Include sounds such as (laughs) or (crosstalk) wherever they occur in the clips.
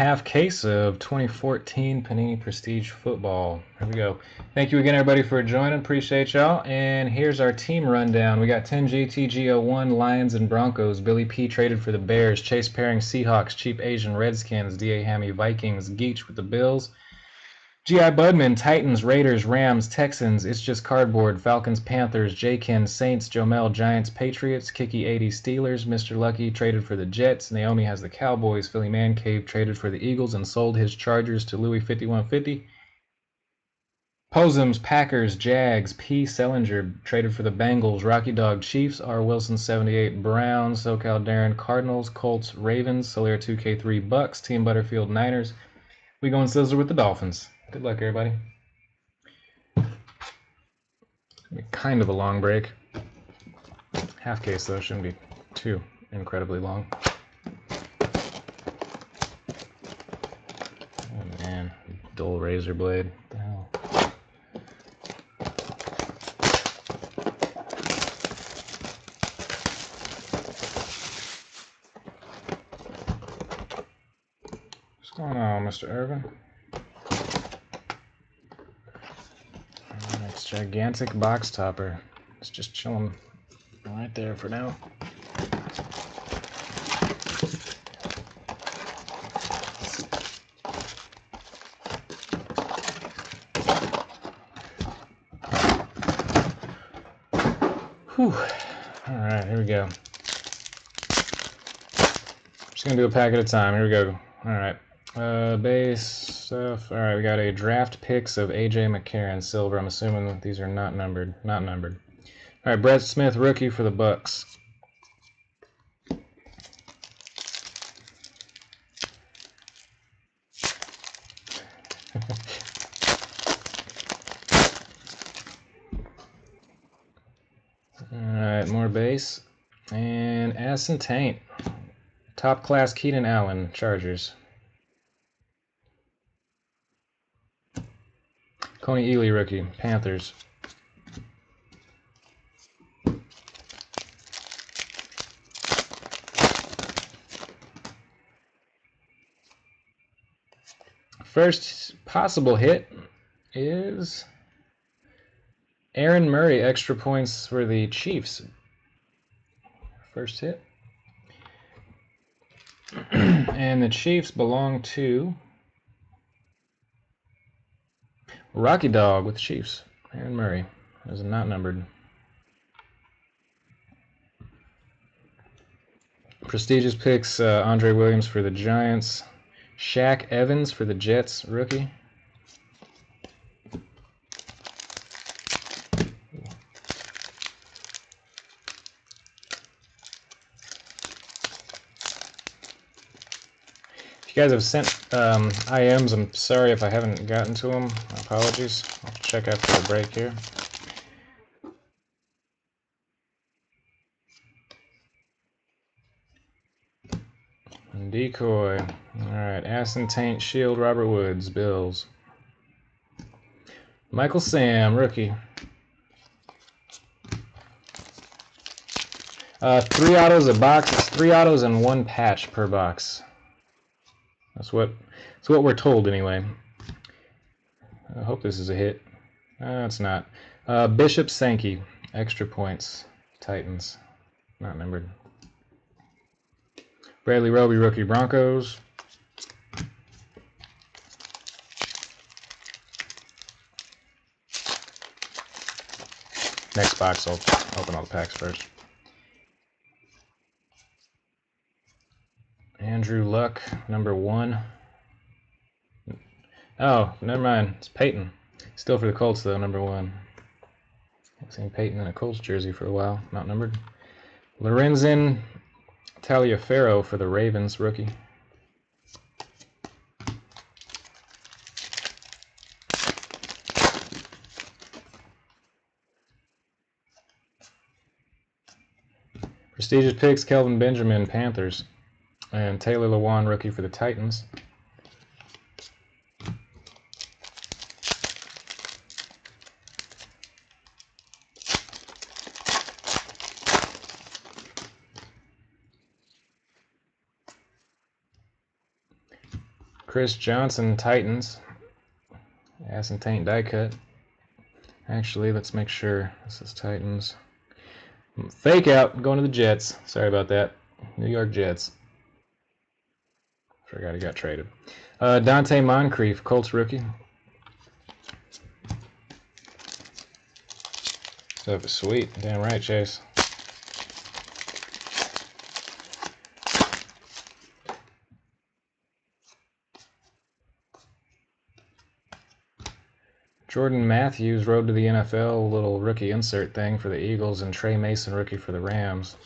half case of 2014 Panini Prestige Football. Here we go. Thank you again, everybody, for joining. Appreciate y'all. And here's our team rundown. We got 10 GTG01 Lions and Broncos. Billy P traded for the Bears. Chase Pairing Seahawks. Cheap Asian Redskins. D.A. Hammy Vikings. Geach with the Bills. G.I. Budman, Titans, Raiders, Rams, Texans, It's Just Cardboard, Falcons, Panthers, Ken, Saints, Jomel, Giants, Patriots, Kiki 80, Steelers, Mr. Lucky traded for the Jets, Naomi has the Cowboys, Philly Man Cave traded for the Eagles and sold his Chargers to Louis 5150. Posums, Packers, Jags, P. Sellinger traded for the Bengals, Rocky Dog, Chiefs, R. Wilson 78, Browns, SoCal Darren, Cardinals, Colts, Ravens, Solaire 2K3, Bucks, Team Butterfield, Niners. We go and Sizzler with the Dolphins. Good luck, everybody. Kind of a long break. Half case, though, shouldn't be too incredibly long. Oh, man. Dull razor blade. What the hell? What's going on, Mr. Irvin? Gigantic box topper. It's just chilling right there for now. Whew. All right, here we go. Just gonna do a pack at a time. Here we go. All right. Uh, base stuff. All right, we got a draft picks of AJ McCarron silver. I'm assuming that these are not numbered. Not numbered. All right, Brett Smith rookie for the Bucks. All right, more base. And Addison Taint. Top class Keenan Allen, Chargers. Kony Ealy rookie, Panthers. First possible hit is Aaron Murray, extra points for the Chiefs. First hit. (clears throat) and the Chiefs belong to Rocky Dog with the Chiefs. Aaron Murray is not numbered. Prestigious picks uh, Andre Williams for the Giants. Shaq Evans for the Jets, rookie. Guys have sent um, IMs, I'm sorry if I haven't gotten to them. Apologies. I'll check after the break here. Decoy. Alright, Aston Taint, Shield, Robert Woods, Bills. Michael Sam, rookie. Uh, three autos a box. three autos and one patch per box. That's what that's what we're told anyway. I hope this is a hit. Uh, it's not. Uh, Bishop Sankey, extra points, Titans, not numbered. Bradley Roby, rookie Broncos. Next box, I'll open all the packs first. Andrew Luck, number one. Oh, never mind. It's Peyton. Still for the Colts, though, number one. I've seen Peyton in a Colts jersey for a while, not numbered. Lorenzo Taliaferro for the Ravens, rookie. Prestigious picks, Kelvin Benjamin, Panthers. And Taylor Lewan, rookie for the Titans. Chris Johnson, Titans. Ass and taint die cut. Actually, let's make sure this is Titans. Fake out, going to the Jets. Sorry about that. New York Jets. Forgot he got traded. Uh, Donte Moncrief, Colts rookie. Stuff is sweet. Damn right, Chase. Jordan Matthews, road to the NFL, little rookie insert thing for the Eagles, and Tre Mason, rookie for the Rams.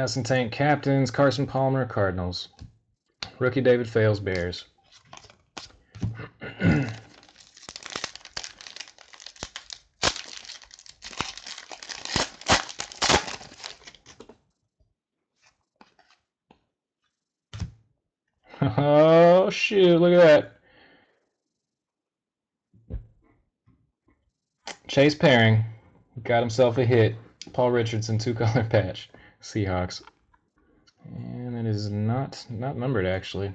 Hassan Tank captains, Carson Palmer, Cardinals. Rookie David Fales, Bears. (laughs) oh shoot, look at that. Chase Pairing got himself a hit. Paul Richardson two color (laughs) patch. Seahawks. And it is not not numbered actually.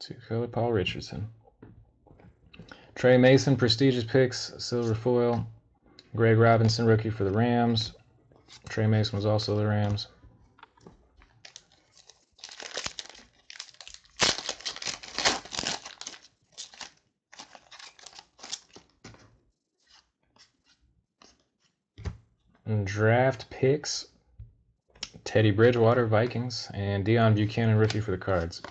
Two color Paul Richardson. Tre Mason, prestigious picks, silver foil. Greg Robinson, rookie for the Rams. Tre Mason was also the Rams. Draft picks Teddy Bridgewater, Vikings, and Deone Bucannon, rookie for the Cards.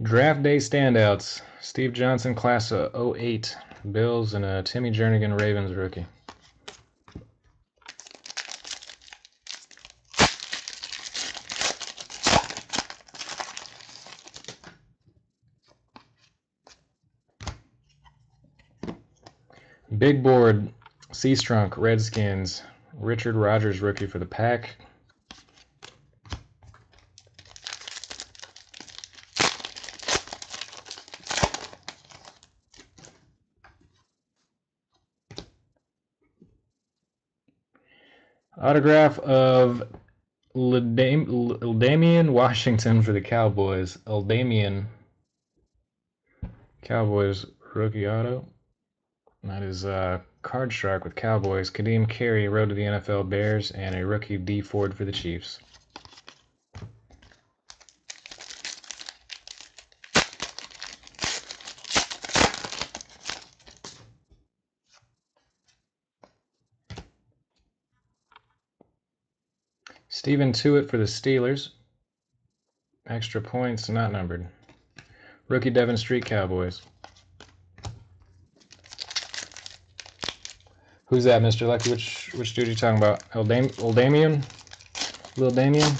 Draft day standouts Steve Johnson, class of 08, Bills, and a Timmy Jernigan, Ravens rookie. Big board, Seastrunk, Redskins, Richard Rodgers, rookie for the Pack. Autograph of Damian Washington for the Cowboys. Damian Cowboys rookie auto. That is uh, Card Shark with Cowboys, Ka'Deem Carey, road to the NFL Bears, and a rookie Dee Ford for the Chiefs. Stephon Tuitt for the Steelers. Extra points, not numbered. Rookie Devin Street Cowboys. Who's that, Mr. Lucky? Which which dude are you talking about? Old, Dam Old Damien? Little Damien?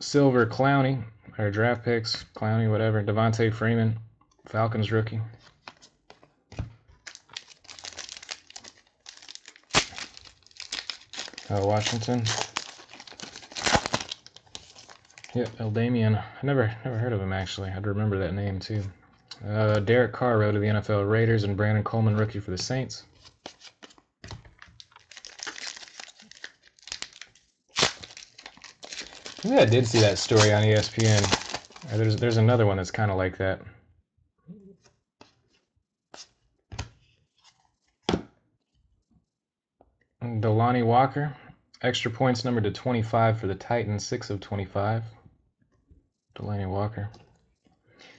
Silver Clowney, or draft picks, Clowney, whatever. Devonta Freeman, Falcons rookie. Uh, Washington. Yeah, Eldamian. I never never heard of him actually. I'd remember that name too. Uh, Derek Carr rode to the NFL Raiders and Brandon Coleman rookie for the Saints. Yeah, I did see that story on ESPN. Uh, there's there's another one that's kind of like that. Delanie Walker, extra points numbered to 25 for the Titans, 6 of 25. Delanie Walker.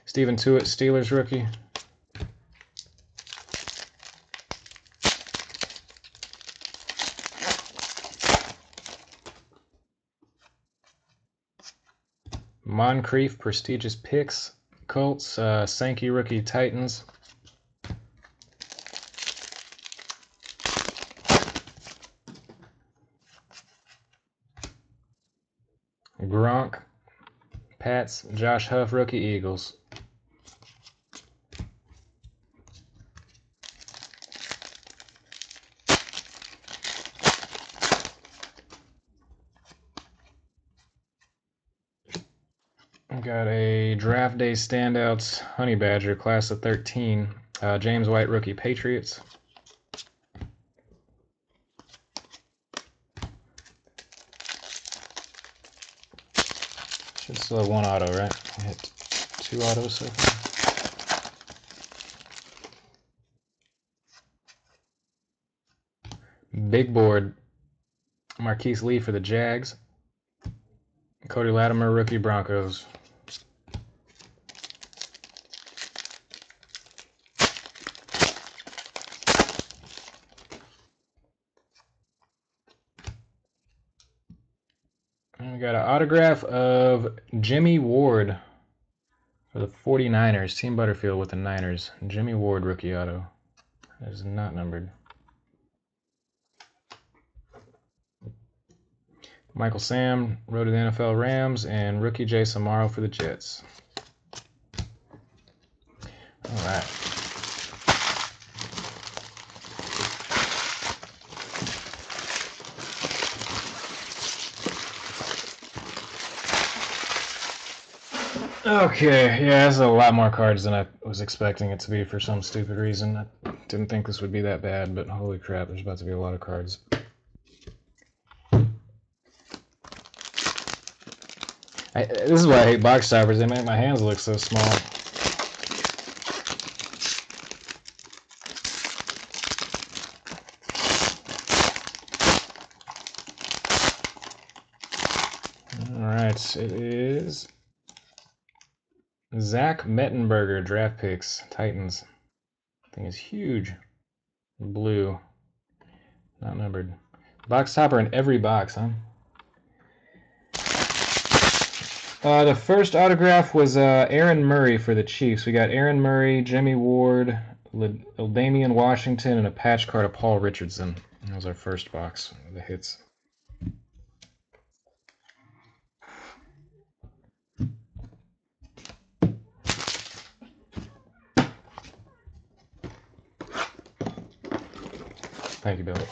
Stephon Tuitt, Steelers rookie. Moncrief, prestigious picks. Colts, uh, Sankey rookie Titans. Gronk, Pats, Josh Huff, rookie Eagles. Got a draft day standouts Honey Badger class of 13. Uh, James White rookie Patriots. Still have one auto, right? I hit two autos so far. Big board. Marquise Lee for the Jags. Cody Latimer, rookie Broncos. And we got an autograph of Jimmy Ward for the 49ers. Team Butterfield with the Niners. Jimmy Ward rookie auto. That is not numbered. Michael Sam, road to the NFL Rams, and rookie Jace Amaro for the Jets. All right. Okay, yeah, that's a lot more cards than I was expecting it to be for some stupid reason. I didn't think this would be that bad, but holy crap, there's about to be a lot of cards. I, this is why I hate box toppers. They make my hands look so small. All right, it is Zach Mettenberger draft picks Titans. Thing is huge. Blue, not numbered. Box topper in every box, huh? Uh, the first autograph was uh, Aaron Murray for the Chiefs. We got Aaron Murray, Jimmy Ward, Damian Washington, and a patch card of Paul Richardson. That was our first box, the hits. Thank you, Billy.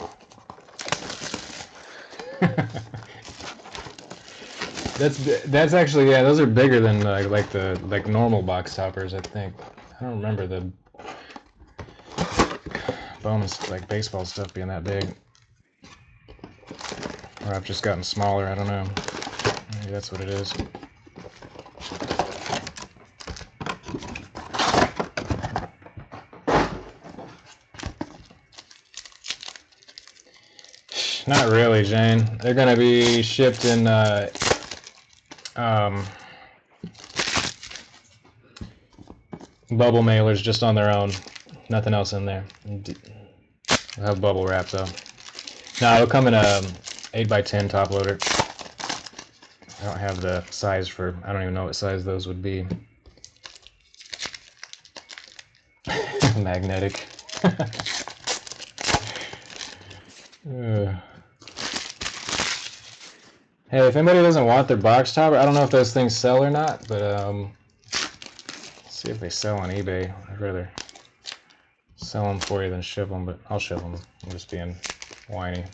(laughs) That's that's actually yeah. Those are bigger than like the like normal box toppers. I think. I don't remember the Bowman's like baseball stuff being that big. Or I've just gotten smaller. I don't know. Maybe that's what it is. Not really, Jane. They're gonna be shipped in uh, um, bubble mailers just on their own. Nothing else in there. Have bubble wrap though. No, it'll come in a 8x10 top loader. I don't have the size for, I don't even know what size those would be. (laughs) Magnetic. (laughs) uh. Hey, if anybody doesn't want their box topper, I don't know if those things sell or not, but um, see if they sell on eBay. I'd rather sell them for you than ship them, but I'll ship them. I'm just being whiny.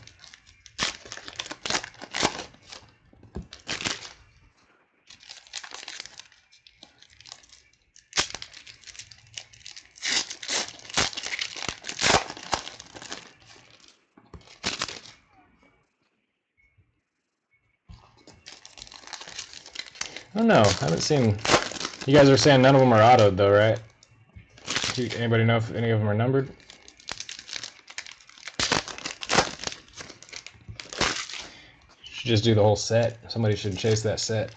Oh, don't know. I haven't seen. You guys are saying none of them are autoed, though, right? You, anybody know if any of them are numbered? Should just do the whole set. Somebody should chase that set.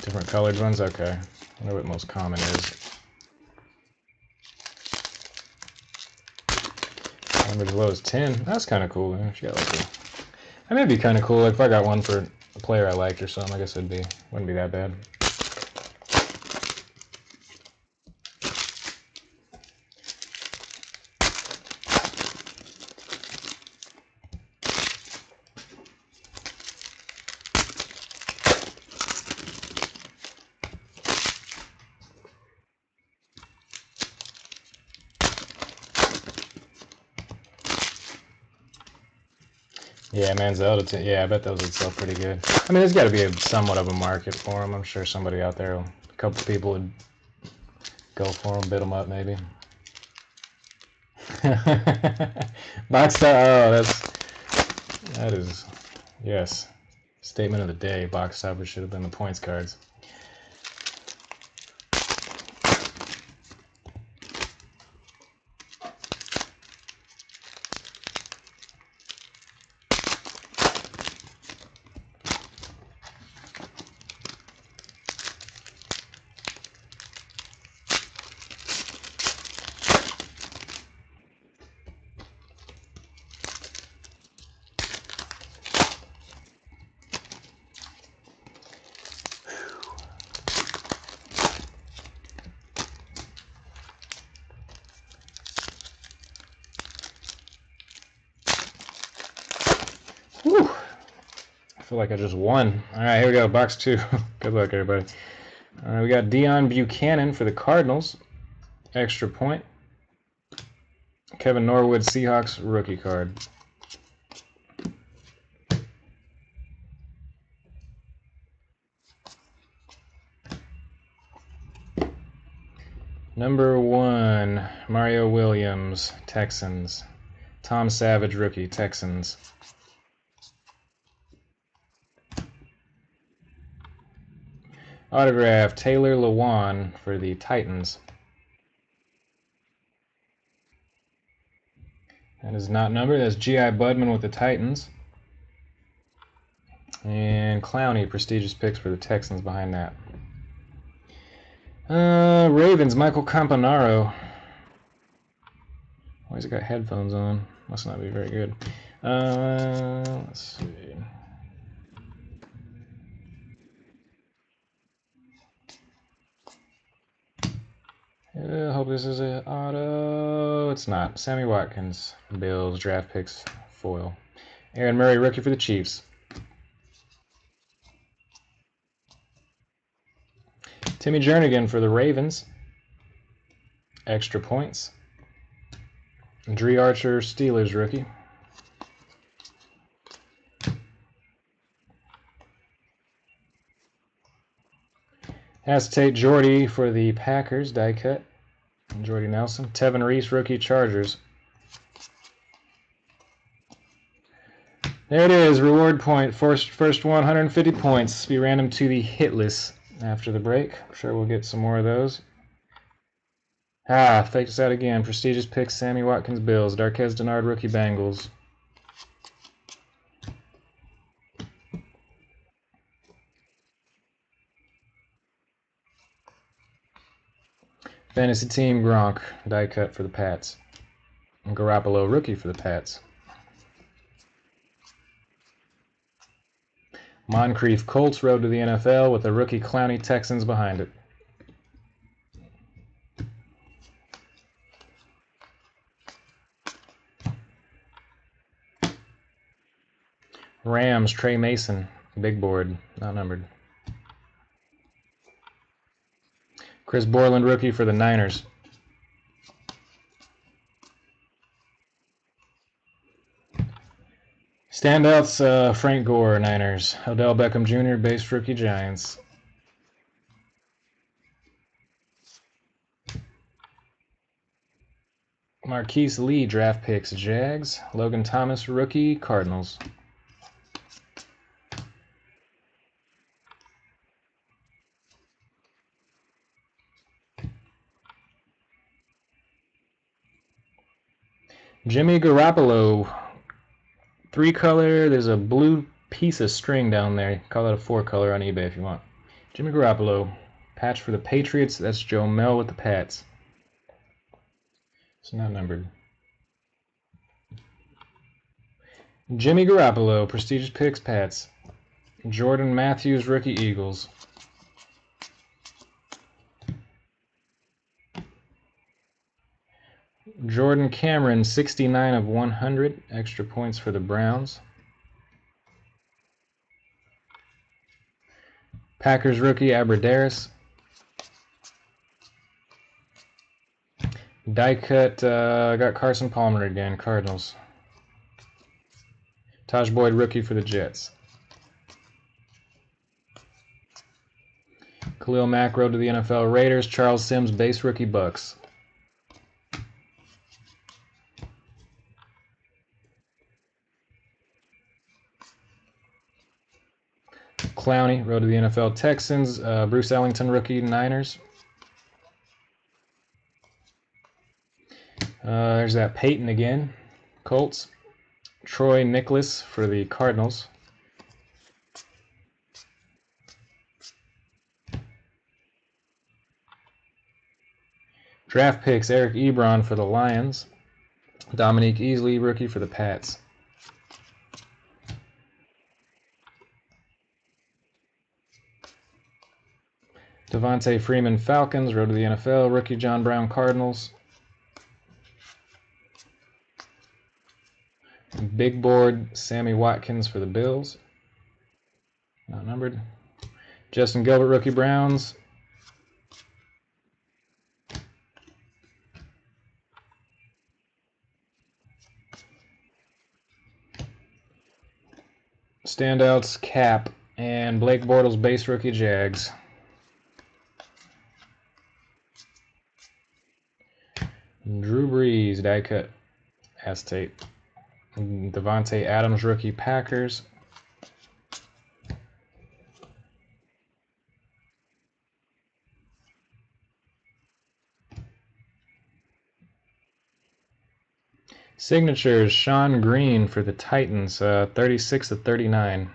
Different colored ones? Okay. I wonder what most common is. Number as low as 10. That's kind of cool. She got like a, that may be kind of cool. Like if I got one for a player I liked or something, I guess it'd be wouldn't be that bad. Yeah, I bet those would sell pretty good. I mean, there's got to be a, somewhat of a market for them. I'm sure somebody out there, a couple people would go for them, bid them up, maybe. (laughs) Box top. Oh, that's that is yes. Statement of the day. Box toppers should have been the points cards. Whew. I feel like I just won. All right, here we go. Box two. (laughs) Good luck, everybody. All right, we got Deone Bucannon for the Cardinals. Extra point. Kevin Norwood, Seahawks, rookie card. Number one, Mario Williams, Texans. Tom Savage, rookie, Texans. Autograph Taylor Lewan for the Titans. That is not numbered. That's G.I. Budman with the Titans. And Clowney, prestigious picks for the Texans behind that. Uh, Ravens, Michael Campanaro. He got headphones on? Must not be very good. Uh, let's see. I hope this is an auto. It's not. Sammy Watkins, Bills, draft picks, foil. Aaron Murray, rookie for the Chiefs. Timmy Jernigan for the Ravens. Extra points. Dri Archer, Steelers rookie. Acetate Jordy for the Packers, die cut. Jordy Nelson. Tevin Reese, rookie Chargers. There it is, reward point. First, first 150 points. Be random to the hit list after the break. I'm sure we'll get some more of those. Ah, faked us out again. Prestigious picks, Sammy Watkins Bills. Darqueze Dennard, rookie Bengals. Fantasy team Gronk, die cut for the Pats. Garoppolo, rookie for the Pats. Moncrief Colts road to the NFL with a rookie Clowney Texans behind it. Rams Tre Mason, big board, not numbered. Chris Borland, rookie for the Niners. Standouts, uh, Frank Gore, Niners. Odell Beckham Jr., base rookie, Giants. Marquise Lee, draft picks, Jags. Logan Thomas, rookie, Cardinals. Jimmy Garoppolo, three color. There's a blue piece of string down there. Call that a four color on eBay if you want. Jimmy Garoppolo, patch for the Patriots. That's Joe Mel with the Pats. It's not numbered. Jimmy Garoppolo, prestigious picks, Pats. Jordan Matthews, rookie Eagles. Jordan Cameron, 69 of 100. Extra points for the Browns. Packers rookie Abbrederis. Die cut, uh, got Carson Palmer again, Cardinals. Tajh Boyd, rookie for the Jets. Khalil Mack, road to the NFL Raiders. Charles Sims, base rookie Bucks. Clowney, road to the NFL Texans. Uh, Bruce Ellington, rookie Niners. Uh, there's that Peyton again, Colts. Troy Niklas for the Cardinals. Draft picks Eric Ebron for the Lions. Dominique Easley, rookie for the Pats. Devonta Freeman Falcons, road to the NFL. Rookie John Brown Cardinals. Big board Sammy Watkins for the Bills. Not numbered. Justin Gilbert, rookie Browns. Standouts Cap and Blake Bortles base rookie Jags. Drew Brees die cut acetate. Davante Adams rookie Packers. Signatures Shonn Greene for the Titans, uh, 36 to 39.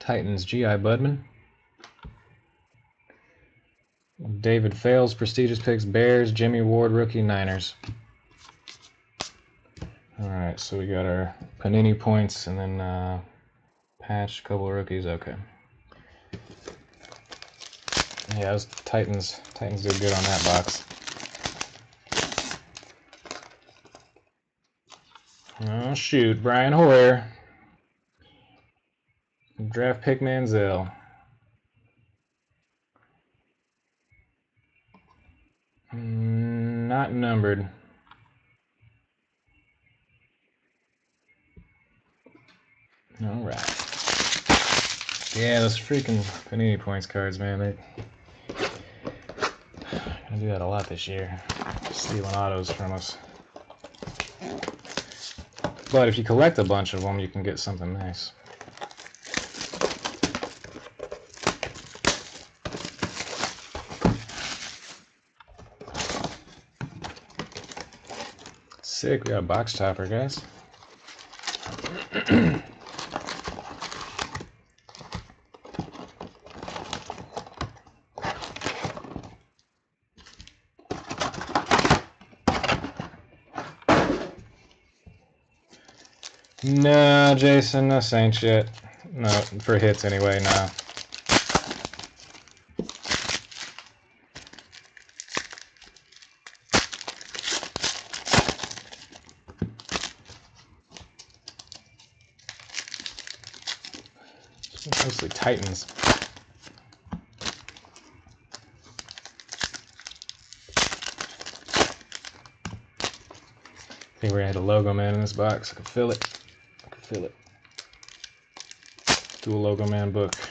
Titans G.I. Budman. David Fales, prestigious picks, Bears, Jimmy Ward, rookie, Niners. All right, so we got our Panini points and then uh, patch, couple rookies. Okay. Yeah, those Titans. Titans did good on that box. Oh shoot, Brian Hoyer. Draft pick Manziel. Mm, not numbered. All right. Yeah, those freaking Panini points cards, man. They (sighs) I do that a lot this year, stealing autos from us. But if you collect a bunch of them, you can get something nice. Sick, we got a box topper, guys. no, Jason, this ain't shit. No, for hits anyway, no. Titans. I think we're gonna hit a logo man in this box. I can feel it. I can feel it. Do a logo man book.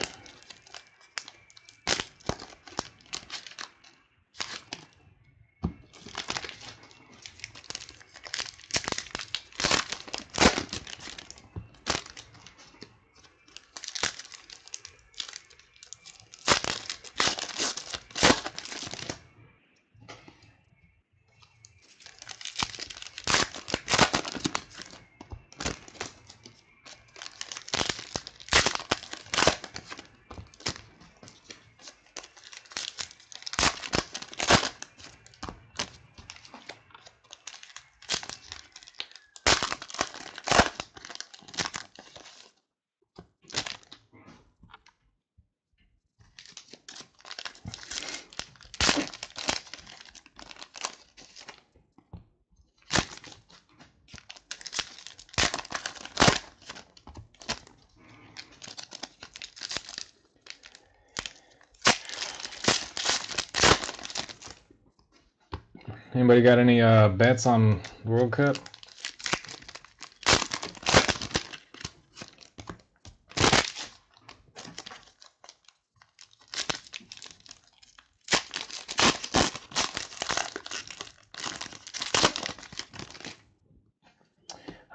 Anybody got any uh, bets on World Cup?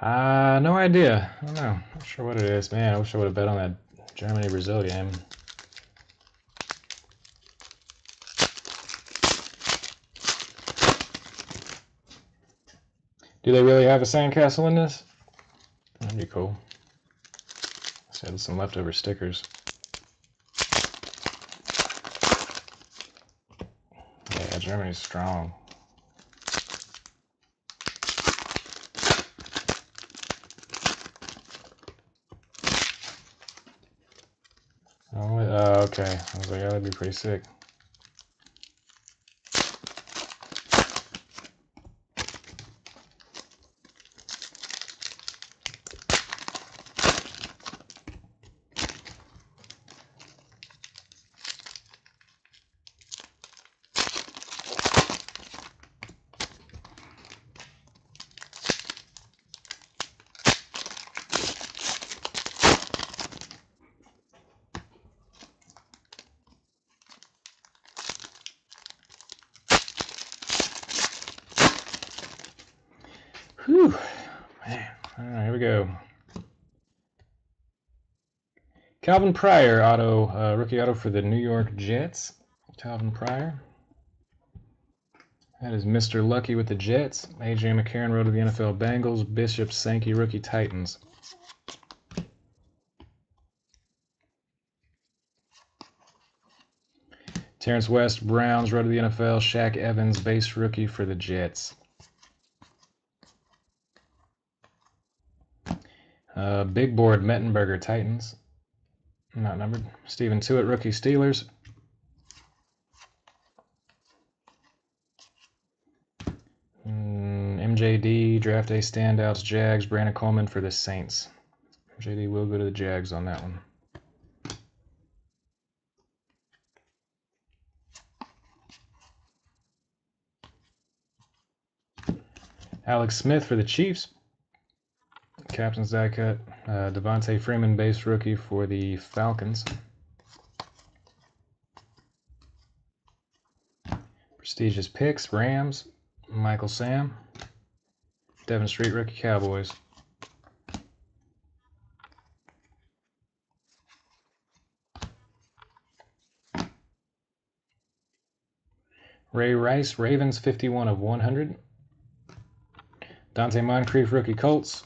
Uh, no idea. I don't know. Not sure what it is. Man, I wish I would have bet on that Germany Brazil game. Do they really have a sandcastle in this? That'd be cool. Let's add some leftover stickers. Yeah, Germany's strong. Oh, uh, okay. I was like, oh, that'd be pretty sick. Whew, man. All right, here we go. Calvin Pryor auto, uh, rookie auto for the New York Jets. Calvin Pryor. That is Mr. Lucky with the Jets. AJ McCarron wrote to the NFL Bengals. Bishop Sankey rookie Titans. Terrance West Browns wrote to the NFL. Shaq Evans base rookie for the Jets. Uh, big board Mettenberger Titans. Not numbered. Stephon Tuitt rookie Steelers. Mm, MJD draft day standouts Jags. Brandon Coleman for the Saints. MJD will go to the Jags on that one. Alex Smith for the Chiefs. Captain's die cut. Uh, Devonta Freeman, base rookie for the Falcons. Prestigious picks, Rams, Michael Sam, Devin Street, rookie Cowboys. Ray Rice, Ravens, 51 of 100. Donte Moncrief, rookie Colts.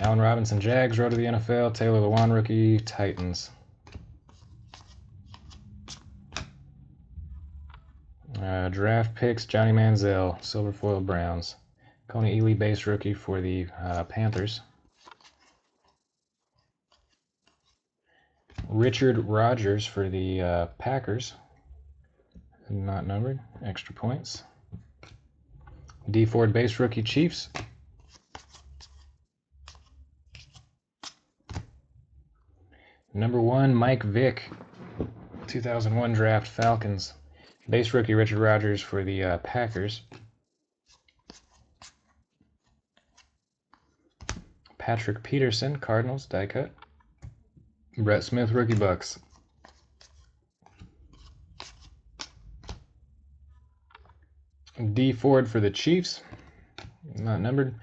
Allen Robinson, Jags, road to the NFL. Taylor Lewan, rookie, Titans. Uh, draft picks, Johnny Manziel, Silver Foil Browns. Kony Ealy, base rookie for the uh, Panthers. Richard Rodgers for the uh, Packers. Not numbered. Extra points. Dee Ford, base rookie Chiefs. Number one, Mike Vick, 2001 draft Falcons. Base rookie Richard Rodgers for the uh, Packers. Patrick Peterson, Cardinals, die cut. Brett Smith, rookie Bucks. Dee Ford for the Chiefs, not numbered.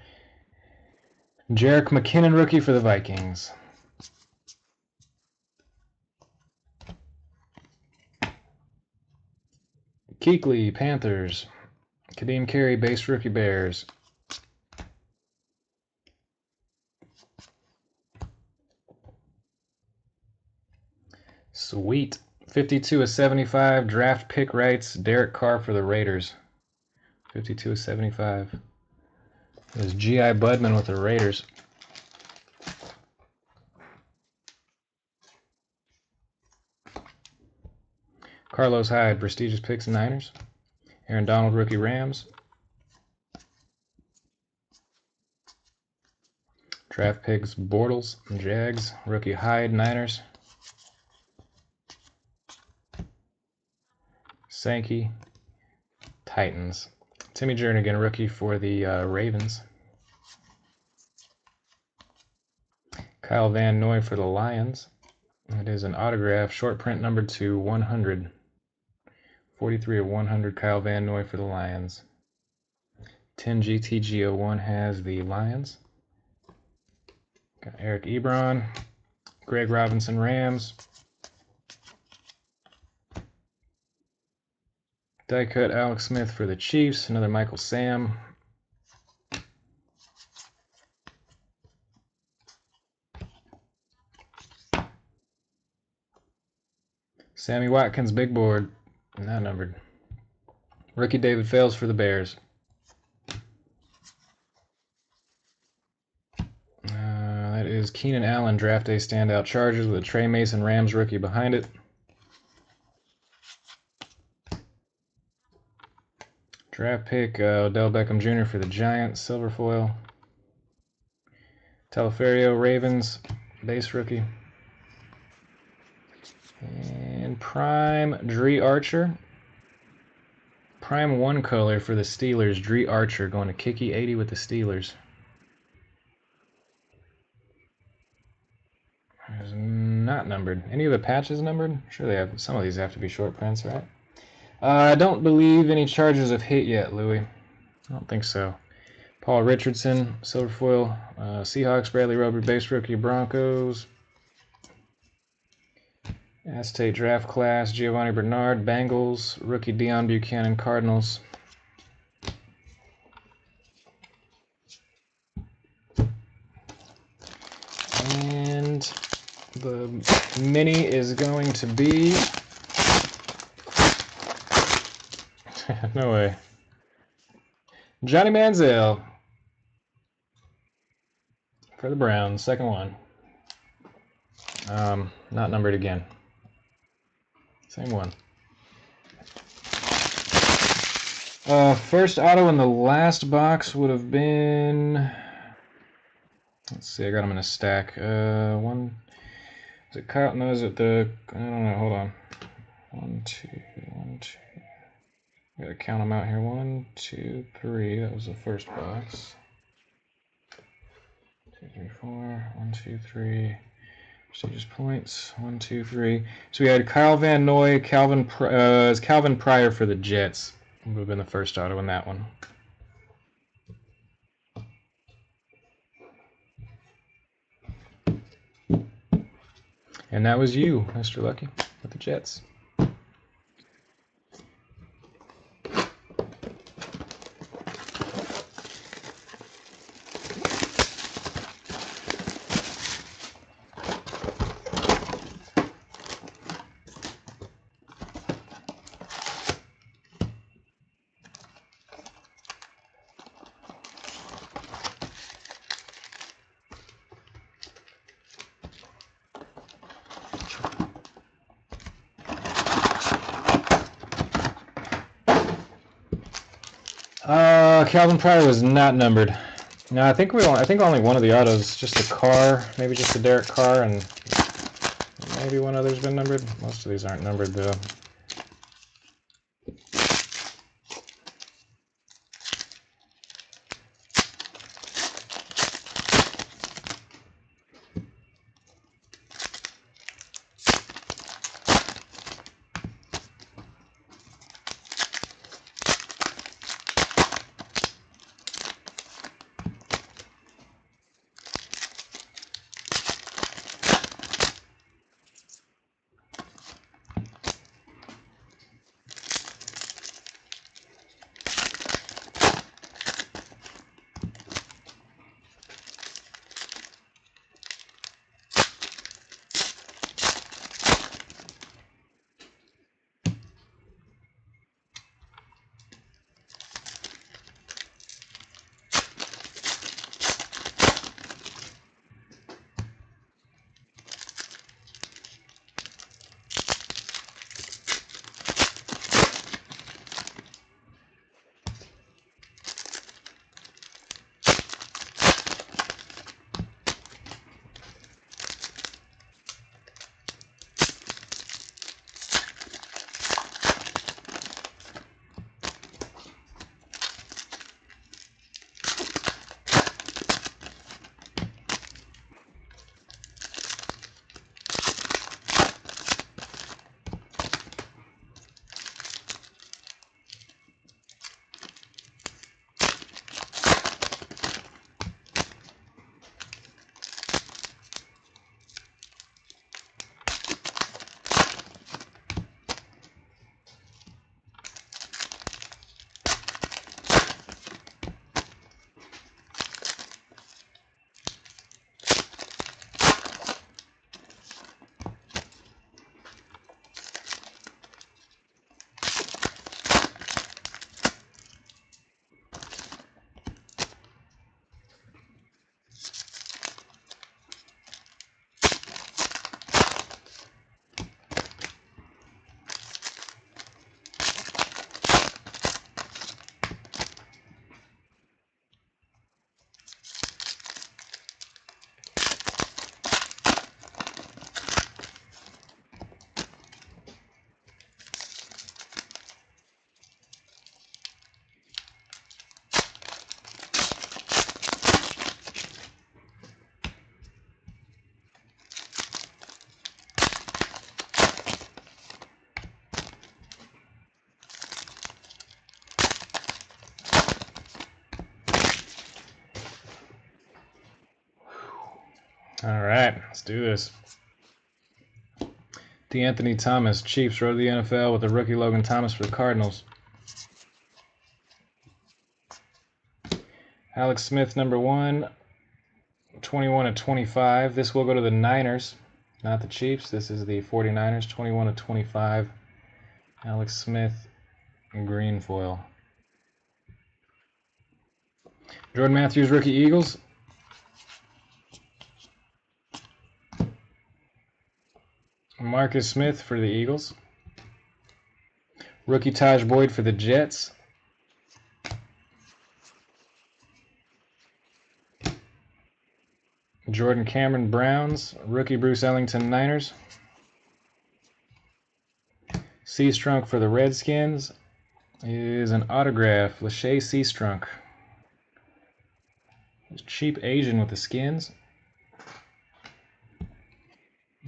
Jerick McKinnon, rookie for the Vikings. Kuechly, Panthers. Ka'Deem Carey, base rookie Bears. Sweet. 52 of 75. Draft pick rights. Derek Carr for the Raiders. 52 of 75. There's G.I. Budman with the Raiders. Carlos Hyde, prestigious picks and Niners. Aaron Donald, rookie Rams. Draft picks Bortles, Jags, rookie Hyde, Niners. Sankey, Titans. Timmy Jernigan, rookie for the uh, Ravens. Kyle Van Noy for the Lions. It is an autograph, short print number to 100. 43 of 100, Kyle Van Noy for the Lions. 10 GTG01 has the Lions. Got Eric Ebron, Greg Robinson Rams. Die cut Alex Smith for the Chiefs. Another Michael Sam. Sammy Watkins, big board. Not numbered. Rookie David Fales for the Bears. Uh, that is Keenan Allen, draft day standout Chargers with a Tre Mason Rams rookie behind it. Draft pick uh, Odell Beckham Jr. for the Giants, silver foil. Taliaferro Ravens, base rookie. Prime Dri Archer. Prime one color for the Steelers, Dri Archer going to Kiki 80 with the Steelers. Is not numbered. Any of the patches numbered? Sure they have. Some of these have to be short prints, right? Uh, I don't believe any charges have hit yet, Louis. I don't think so. Paul Richardson, silver foil. Uh, Seahawks, Bradley Roby, base rookie, Broncos. Aztec draft class, Giovani Bernard, Bengals, rookie Deone Bucannon, Cardinals. And the mini is going to be (laughs) no way. Johnny Manziel for the Browns, second one. Um, not numbered again. Same one. Uh, first auto in the last box would have been. Let's see, I got them in a stack. Uh, one. Is it Kyle? No, is it the? I don't know. Hold on. One, two, one, two. Gotta count them out here. One, two, three. That was the first box. Two, three, four. One, two, three. Prestigious points. One, two, three. So we had Kyle Van Noy, Calvin, uh, Calvin Pryor for the Jets. Would have been the first auto in that one. And that was you, Mr. Lucky, with the Jets. Uh, Calvin Pryor was not numbered. No, I think we only, I think only one of the autos, just a car, maybe just a Derek Carr, and maybe one other's been numbered. Most of these aren't numbered though. Let's do this. De'Anthony Thomas, Chiefs, road to the NFL with the rookie Logan Thomas for the Cardinals. Alex Smith, number one, 21 to 25. This will go to the Niners, not the Chiefs. This is the 49ers, 21 to 25. Alex Smith, green foil. Jordan Matthews, rookie Eagles. Marcus Smith for the Eagles. Rookie Tajh Boyd for the Jets. Jordan Cameron Browns. Rookie Bruce Ellington Niners. Seastrunk for the Redskins is an autograph. Lache Seastrunk. Cheap Asian with the skins.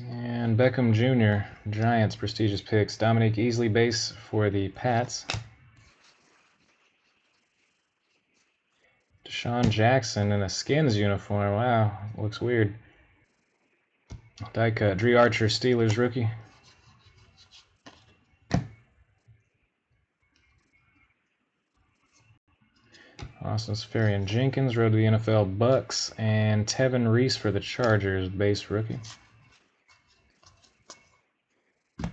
And Beckham Jr., Giants prestigious picks. Dominique Easley base for the Pats. DeSean Jackson in a skins uniform. Wow, looks weird. Die cut. Uh, Dri Archer, Steelers rookie. Austin Seferian Jenkins, road to the NFL Bucks, and Tevin Reese for the Chargers, base rookie.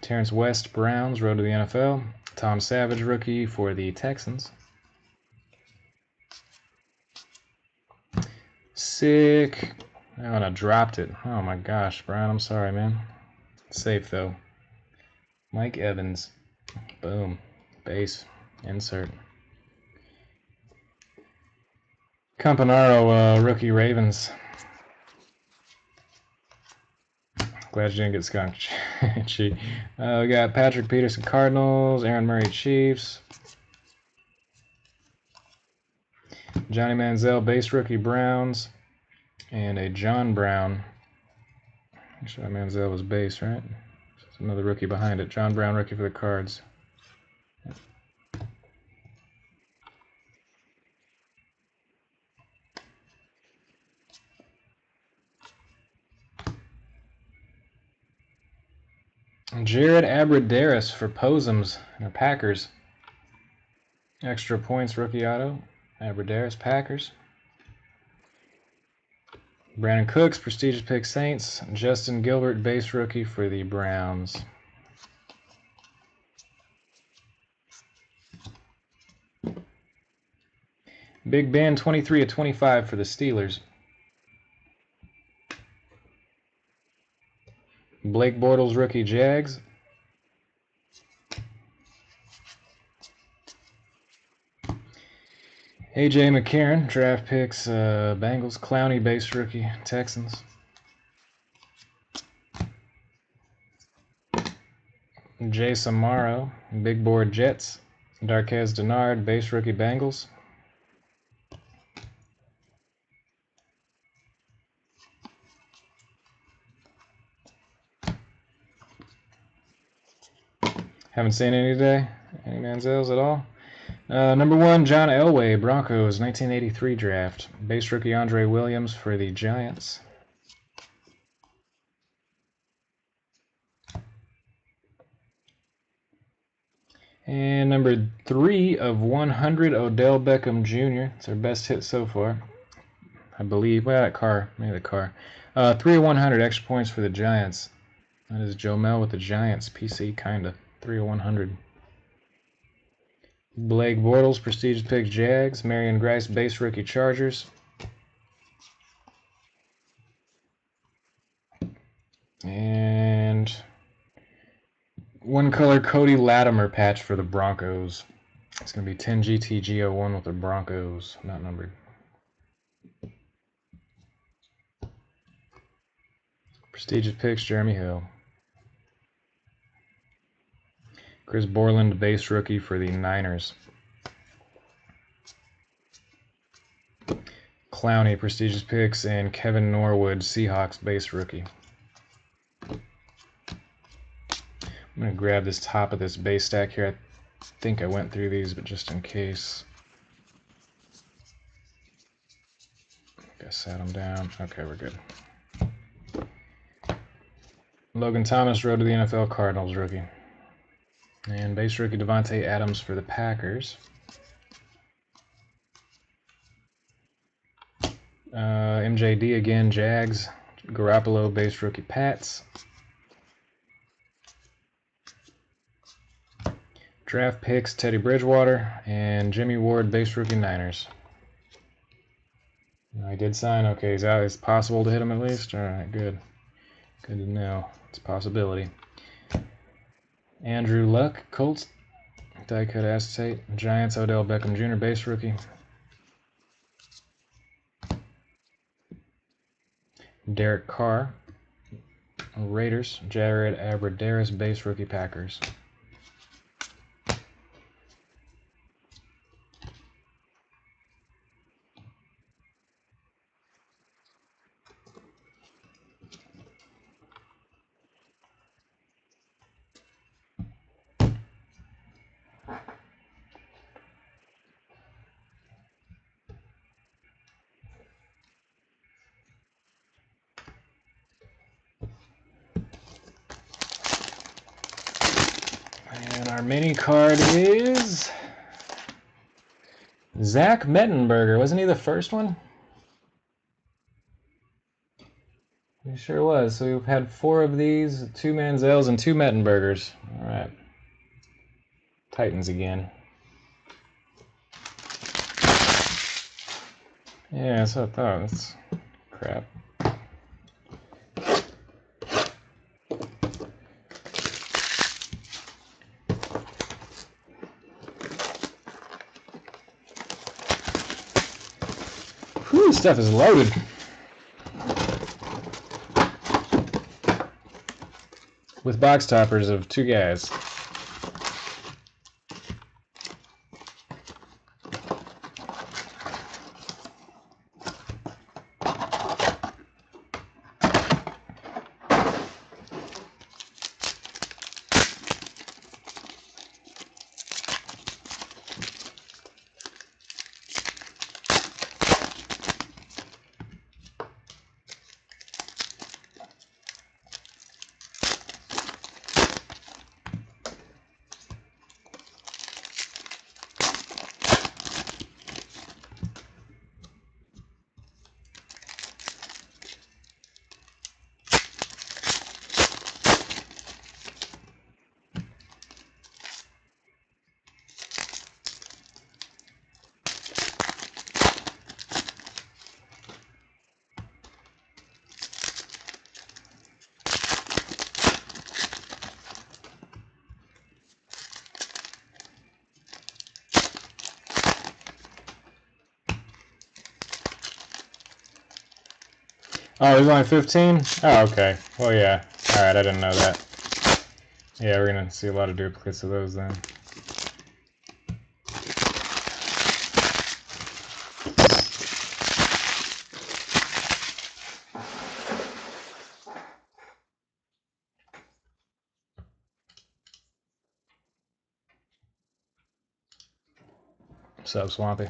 Terrance West, Browns, road to the NFL. Tom Savage, rookie for the Texans. Sick. Oh, and I dropped it. Oh my gosh, Brian, I'm sorry, man. It's Safe though. Mike Evans. Boom. Base. Insert. Campanaro, uh, rookie Ravens. Glad you didn't get skunked. (laughs) uh, we got Patrick Peterson Cardinals, Aaron Murray Chiefs, Johnny Manziel base rookie Browns, and a John Brown. Actually, Manziel was base, right? There's another rookie behind it. John Brown rookie for the Cards. Jared Abbrederis for Posums and Packers. Extra points rookie auto. Abbrederis Packers. Brandin Cooks, prestigious pick Saints. Justin Gilbert, base rookie for the Browns. Big Ben, 23 of 25 for the Steelers. Blake Bortles, rookie Jags. AJ McCarron, draft picks, uh, Bengals. Clowney, base rookie, Texans. Jace Amaro, big board Jets. Darqueze Dennard, base rookie, Bengals. Haven't seen any today. Any Manziels at all? Uh, number one, John Elway, Broncos, 1983 draft. Base rookie Andre Williams for the Giants. And number three of 100, Odell Beckham Jr. It's our best hit so far. I believe. Well, that car. Maybe the car. Uh, three of 100 extra points for the Giants. That is Joe Mel with the Giants. PC, kinda. 3 of 100. Blake Bortles, prestigious picks Jags. Marion Grice, base rookie Chargers. And one color Cody Latimer patch for the Broncos. It's going to be 10 GTG01 with the Broncos, not numbered. Prestigious picks Jeremy Hill. Chris Borland, base rookie for the Niners. Clowney, prestigious picks, and Kevin Norwood, Seahawks base rookie. I'm going to grab this top of this base stack here. I think I went through these, but just in case. I sat them down. Okay, we're good. Logan Thomas, road to the NFL Cardinals rookie. And base rookie Davante Adams for the Packers. Uh, MJD again, Jags. Garoppolo, base rookie Pats. Draft picks Teddy Bridgewater and Jimmy Ward, base rookie Niners. I did sign. Okay, he's out. It's possible to hit him at least. All right, good. Good to know. It's a possibility. Andrew Luck, Colts. Cut acetate. Giants, Odell Beckham Jr., base rookie. Derek Carr, Raiders. Jared Abbrederis, base rookie Packers. And our mini card is Zach Mettenberger. Wasn't he the first one? He sure was. So we've had four of these, two Manziels and two Mettenbergers. All right. Titans again. Yeah, that's what I thought. That's crap. Whew, stuff is loaded. With box toppers of two guys. Oh, there's only 15? Oh, okay. Well, yeah. Alright, I didn't know that. Yeah, we're gonna see a lot of duplicates of those then. What's Swampy?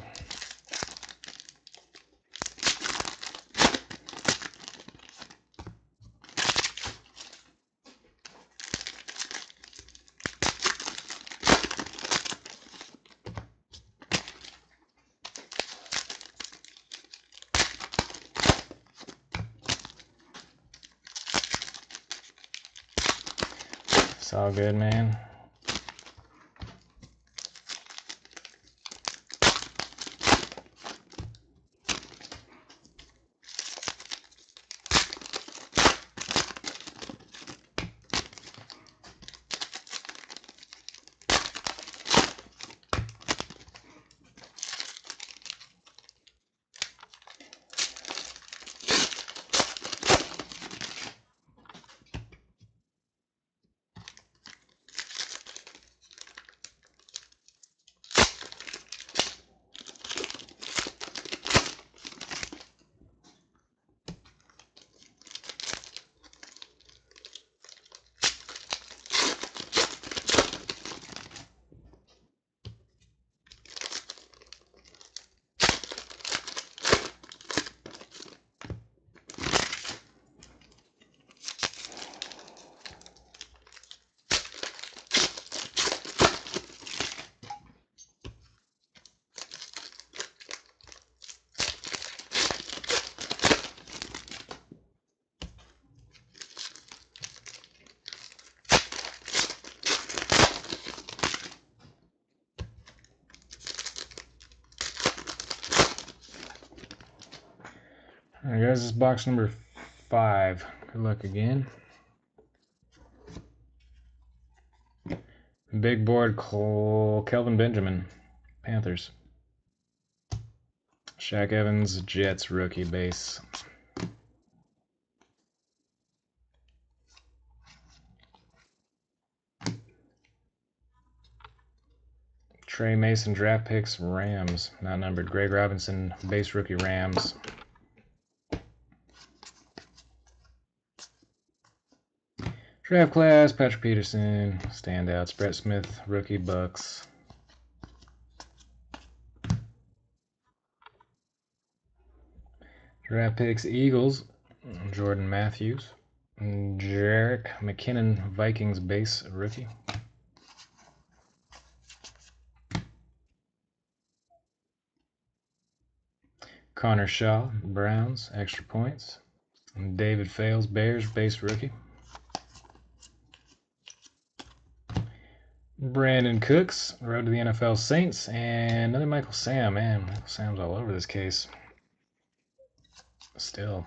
It's good, man. Guys, this is box number five. Good luck again. Big board, Cole, Kelvin Benjamin, Panthers. Shaq Evans, Jets rookie base. Tre Mason draft picks, Rams, not numbered. Greg Robinson, base rookie Rams. Draft class, Patrick Peterson, standouts, Brett Smith, rookie Bucks. Draft picks, Eagles, Jordan Matthews, Jerick McKinnon, Vikings base rookie. Connor Shaw, Browns, extra points. David Fales, Bears, base rookie. Brandin Cooks, road to the NFL Saints, and another Michael Sam. Man, Michael Sam's all over this case. Still.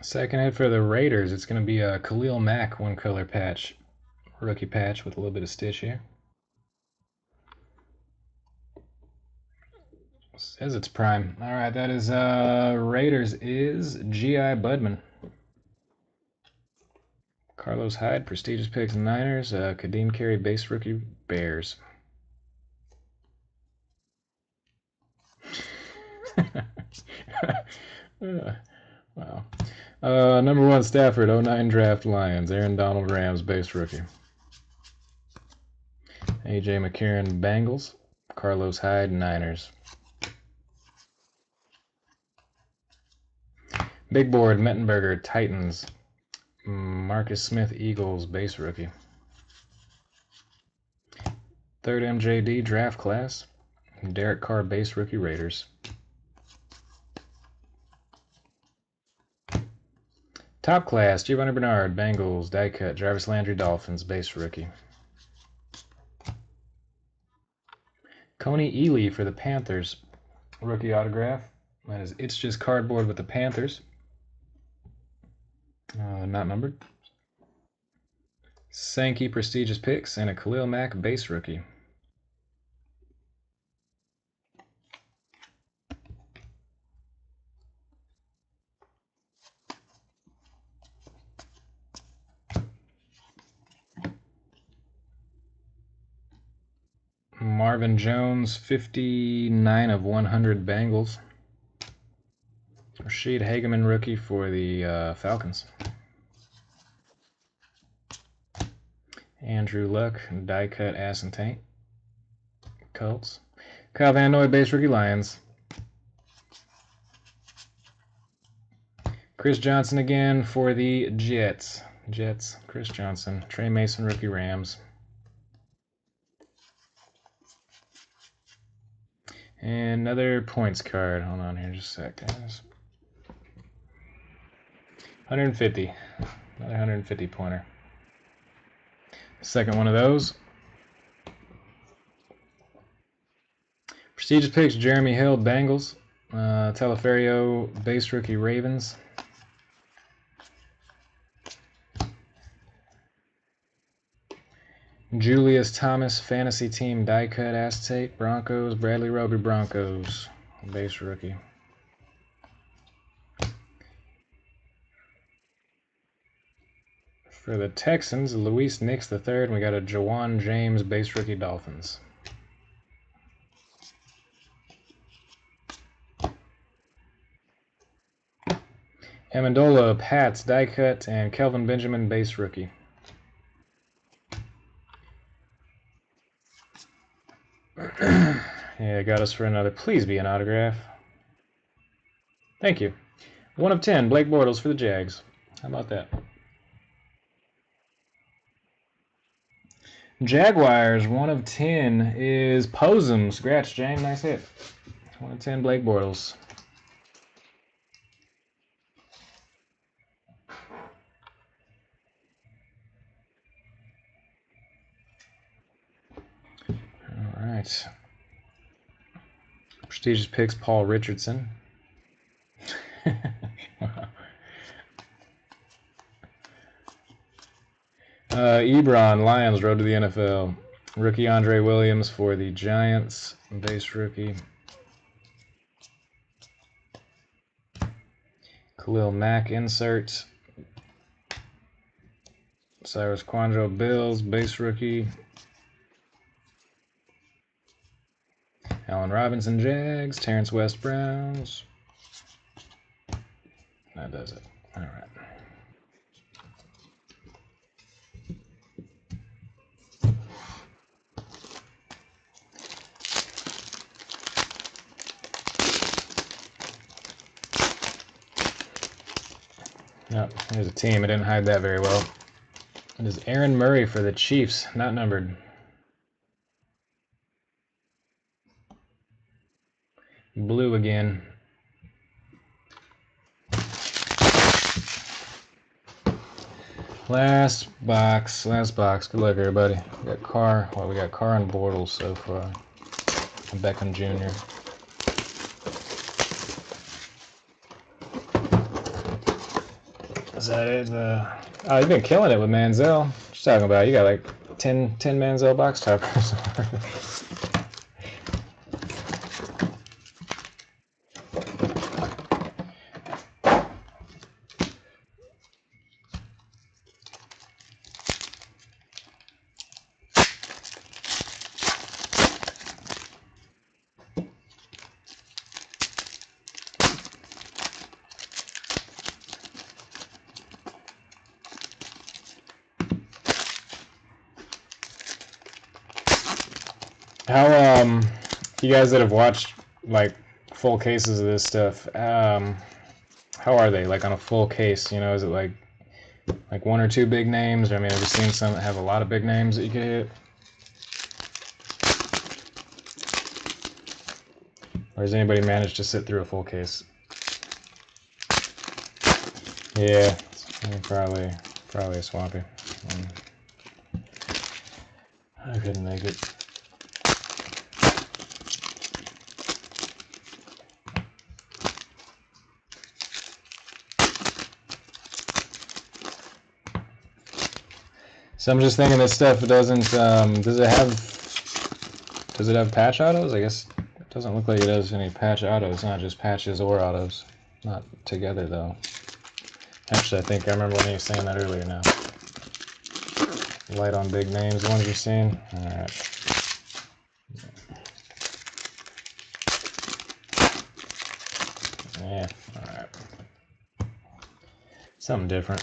Second hit for the Raiders, it's going to be a Khalil Mack one color patch. Rookie patch with a little bit of stitch here. Says it's prime. All right, that is uh Raiders is G.I. Budman. Carlos Hyde, prestigious picks Niners. Uh, Ka'Deem Carey, base rookie Bears. (laughs) wow. Uh, number one Stafford, 09 draft Lions. Aaron Donald Rams, base rookie. AJ McCarron Bengals. Carlos Hyde Niners. Big board, Mettenberger, Titans. Marcus Smith, Eagles, base rookie. Third MJD draft class. Derek Carr, base rookie, Raiders. Top class, Giovani Bernard, Bengals, die cut, Jarvis Landry, Dolphins, base rookie. Kony Ealy for the Panthers, rookie autograph. That is, it's just cardboard with the Panthers. Uh, not numbered. Sankey prestigious picks and a Khalil Mack base rookie. Marvin Jones, 59 of 100 Bengals. Ra'Shede Hageman rookie for the uh, Falcons. Andrew Luck, die cut ass and taint. Colts. Kyle Van Noy, base rookie Lions. Chris Johnson again for the Jets. Jets, Chris Johnson. Tre Mason, rookie Rams. And another points card. Hold on here just a sec, guys. 150. Another 150 pointer. Second one of those. Prestigious picks, Jeremy Hill, Bengals. Uh, Taliaferro, base rookie, Ravens. Julius Thomas, fantasy team, die cut, acetate, Broncos. Bradley Roby, Broncos, base rookie. For the Texans, Louis Nix the third, and we got a Ja'Wuan James base rookie Dolphins. Amendola, Pats, die cut, and Kelvin Benjamin base rookie. (clears throat) yeah, got us for another. Please be an autograph. Thank you. One of ten, Blake Bortles for the Jags. How about that? Jaguars, one of ten is Posum. Scratch, Jane. Nice hit. One of ten, Blake Bortles. All right. Prestigious picks Paul Richardson. (laughs) Uh, Ebron, Lions, road to the NFL. Rookie Andre Williams for the Giants, base rookie. Khalil Mack insert. Cyrus Kouandjio Bills, base rookie. Allen Robinson Jags, Terrance West Browns. That does it. All right. Yep, there's a team. I didn't hide that very well. It is Aaron Murray for the Chiefs, not numbered. Blue again. Last box, last box. Good luck, everybody. We got Carr. Well, we got Carr and Bortles so far. Beckham Jr. Is that it? Uh, oh, you've been killing it with Manziel. What you talking about? You got like 10, 10 Manziel box toppers. (laughs) How um, you guys that have watched like full cases of this stuff, um, how are they? Like on a full case, you know, is it like like one or two big names? I mean, have you seen some that have a lot of big names that you could hit? Or has anybody managed to sit through a full case? Yeah, probably probably a swampy. I couldn't make it. So I'm just thinking this stuff doesn't, um, does it have, does it have patch autos? I guess it doesn't look like it has any patch autos, not just patches or autos. Not together though. Actually, I think I remember when you were saying that earlier now. Light on big names, the ones you've seen. Alright. Yeah, alright. Something different.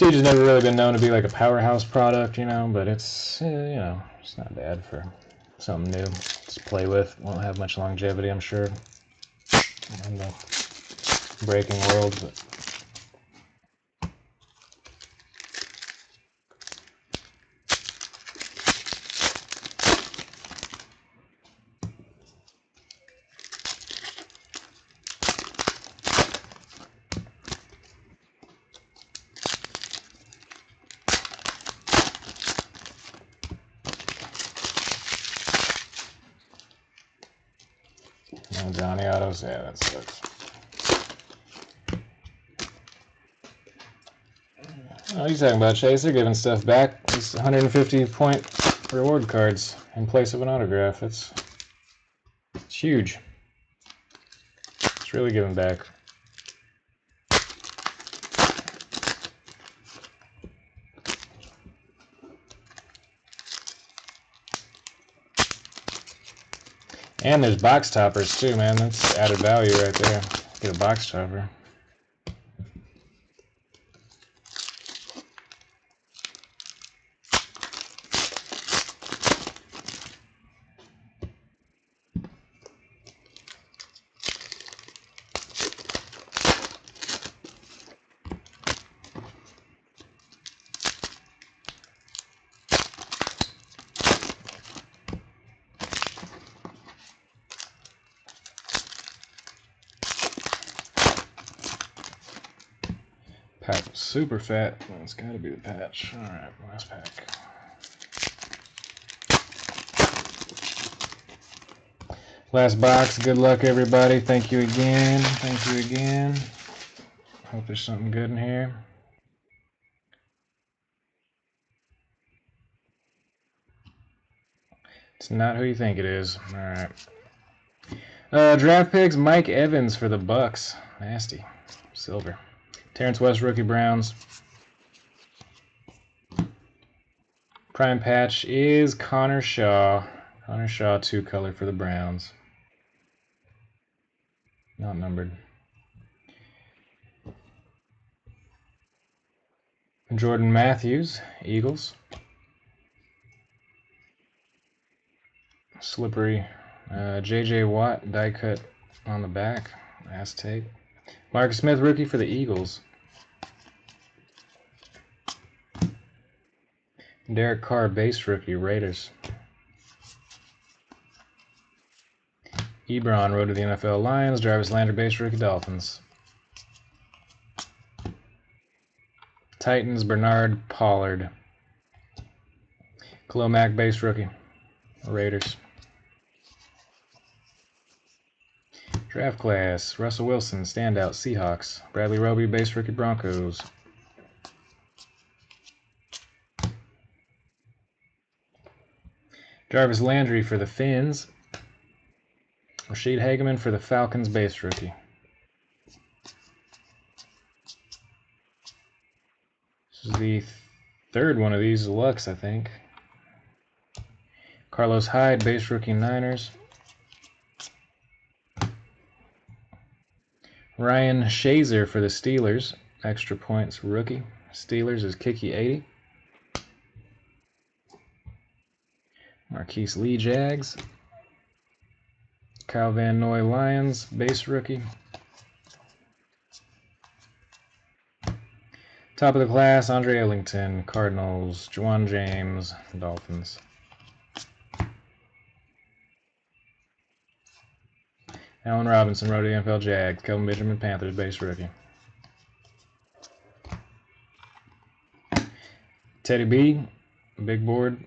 Prestige has never really been known to be like a powerhouse product, you know, but it's, eh, you know, it's not bad for something new to play with. Won't have much longevity, I'm sure, in the breaking world, but No Johnny Autos, yeah, that sucks. Oh, you talking about Chase? They're giving stuff back. These 150 point reward cards in place of an autograph. It's, it's huge. It's really giving back. And there's box toppers too, man. That's added value right there. Get a box topper. Pack super fat. Well, it's got to be the patch. All right, last pack. Last box. Good luck, everybody. Thank you again. Thank you again. Hope there's something good in here. It's not who you think it is. All right. Uh, draft picks. Mike Evans for the Bucks. Nasty. Silver. Terrance West, rookie Browns. Prime patch is Connor Shaw. Connor Shaw, two color for the Browns. Not numbered. Jordan Matthews, Eagles. Slippery. Uh, J.J. Watt, die cut on the back. Ass tape. Marcus Smith, rookie for the Eagles. Derek Carr, base rookie, Raiders. Ebron, road to the NFL Lions. Jarvis Landry, base rookie, Dolphins. Titans, Bernard Pollard. Mack, base rookie, Raiders. Draft class, Russell Wilson, standout, Seahawks. Bradley Roby, base rookie, Broncos. Jarvis Landry for the Fins. Ra'Shede Hageman for the Falcons base rookie. This is the third one of these Lux, I think. Carlos Hyde, base rookie Niners. Ryan Shazier for the Steelers, extra points rookie. Steelers is Kiki 80. Marquise Lee Jags. Kyle Van Noy Lions, base rookie. Top of the class, Andre Ellington, Cardinals, Ja'Wuan James, Dolphins. Allen Robinson, Rode NFL Jags, Kelvin Benjamin, Panthers, base rookie. Teddy B, big board,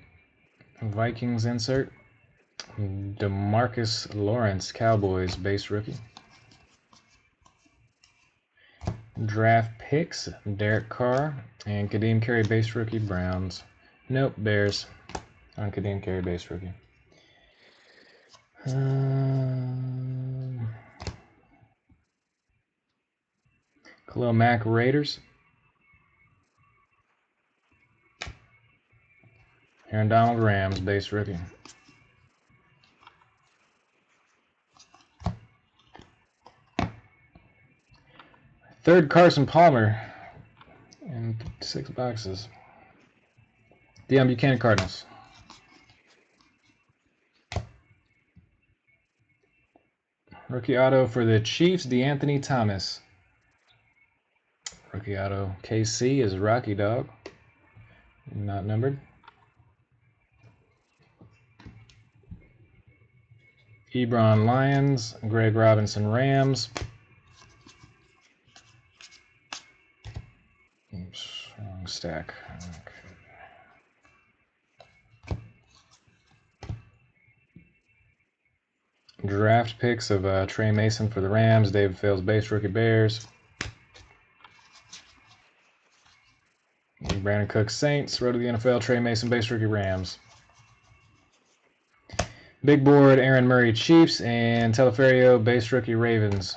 Vikings insert. Demarcus Lawrence, Cowboys, base rookie. Draft picks, Derek Carr and Ka'Deem Carey, base rookie, Browns. Nope, Bears on Ka'Deem Carey, base rookie. Um, Khalil Mack, Raiders. Aaron Donald, Rams, base rookie. Third Carson Palmer in six boxes. Deone Bucannon Cardinals. Rookie auto for the Chiefs, DeAnthony Thomas. Rookie auto KC is Rocky Dog. Not numbered. Ebron Lions, Greg Robinson Rams. Oops, wrong stack. Draft picks of uh, Tre Mason for the Rams, David Fales base rookie Bears. Brandin Cook Saints, road to the NFL, Tre Mason base rookie Rams. Big board, Aaron Murray Chiefs, and Taliaferro base rookie Ravens.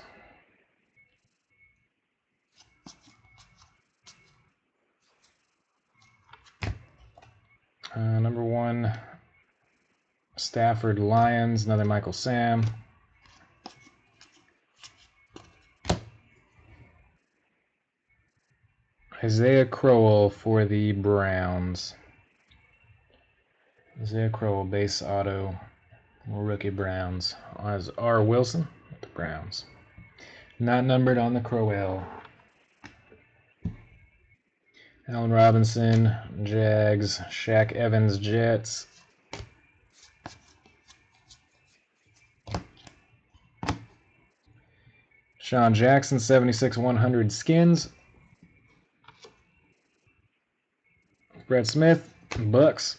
Uh, number one, Stafford Lions, another Michael Sam. Isaiah Crowell for the Browns. Isaiah Crowell, base auto, rookie Browns. As R. Wilson with the Browns. Not numbered on the Crowell. Allen Robinson, Jags, Shaq Evans, Jets. Sean Jackson, 76 100 skins. Brett Smith, Bucks.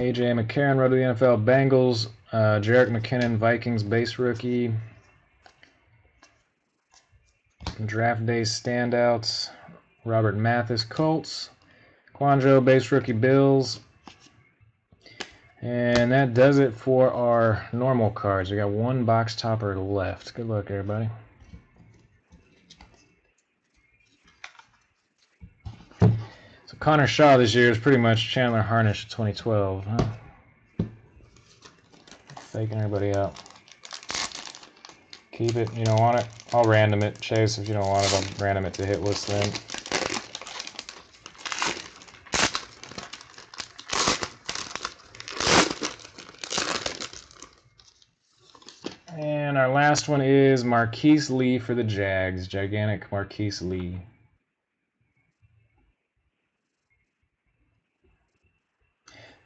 AJ McCarron, Road to the NFL Bengals. Uh, Jerick McKinnon, Vikings base rookie. Draft day standouts. Robert Mathis, Colts. Kouandjio, base rookie Bills. And that does it for our normal cards. We got one box topper left. Good luck, everybody. Connor Shaw this year is pretty much Chandler Harnish 2012. Huh? Faking everybody out. Keep it. You don't want it? I'll random it. Chase, if you don't want it, I'll random it to hit list then. And our last one is Marquise Lee for the Jags. Gigantic Marquise Lee.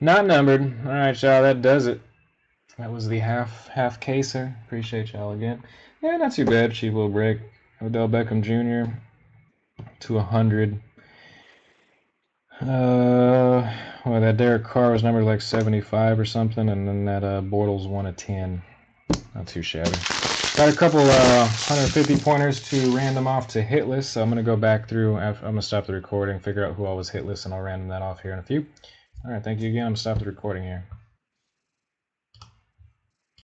Not numbered. All right, y'all. That does it. That was the half half caser. Appreciate y'all again. Yeah, not too bad. Cheap little break. Odell Beckham Jr. to 100. Uh, well, that Derek Carr was numbered like 75 or something, and then that uh, Bortles one of 10. Not too shabby. Got a couple uh, 150 pointers to random off to hit list, so I'm going to go back through. I'm going to stop the recording, figure out who all was hit list, and I'll random that off here in a few. All right, thank you again. I'm going to stop the recording here.